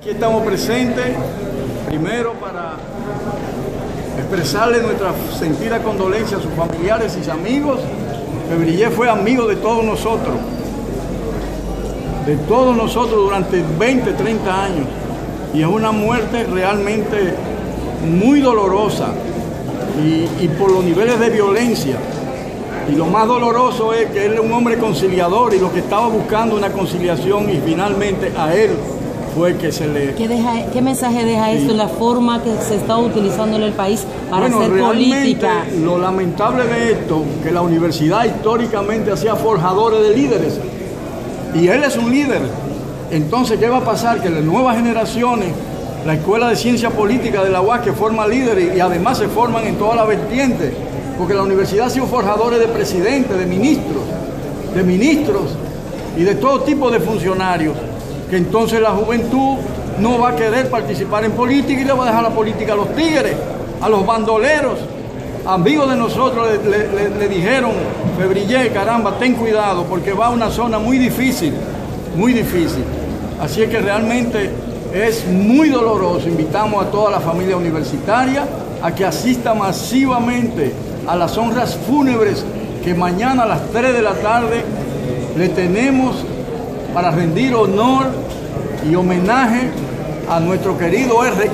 Aquí estamos presentes, primero para expresarle nuestra sentida condolencia a sus familiares y amigos. Febrillé fue amigo de todos nosotros, de todos nosotros durante 20, 30 años. Y es una muerte realmente muy dolorosa y, y por los niveles de violencia. Y lo más doloroso es que él es un hombre conciliador y lo que estaba buscando una conciliación y finalmente a él fue que se le... ¿Qué, deja, qué mensaje deja Sí. esto en la forma que se está utilizando en el país para Bueno, hacer política? lo lamentable de esto, que la universidad históricamente hacía forjadores de líderes. Y él es un líder. Entonces, ¿qué va a pasar? Que las nuevas generaciones, la Escuela de Ciencia Política de la UAS, que forma líderes y además se forman en todas las vertientes, porque la universidad ha sido forjadores de presidentes, de ministros, de ministros y de todo tipo de funcionarios, que entonces la juventud no va a querer participar en política y le va a dejar la política a los tigres, a los bandoleros. Amigos de nosotros le, le- dijeron, Febrillé, caramba, ten cuidado, porque va a una zona muy difícil, muy difícil. Así es que realmente es muy doloroso. Invitamos a toda la familia universitaria a que asista masivamente a las honras fúnebres que mañana a las 3 de la tarde le tenemos para rendir honor y homenaje a nuestro querido rector.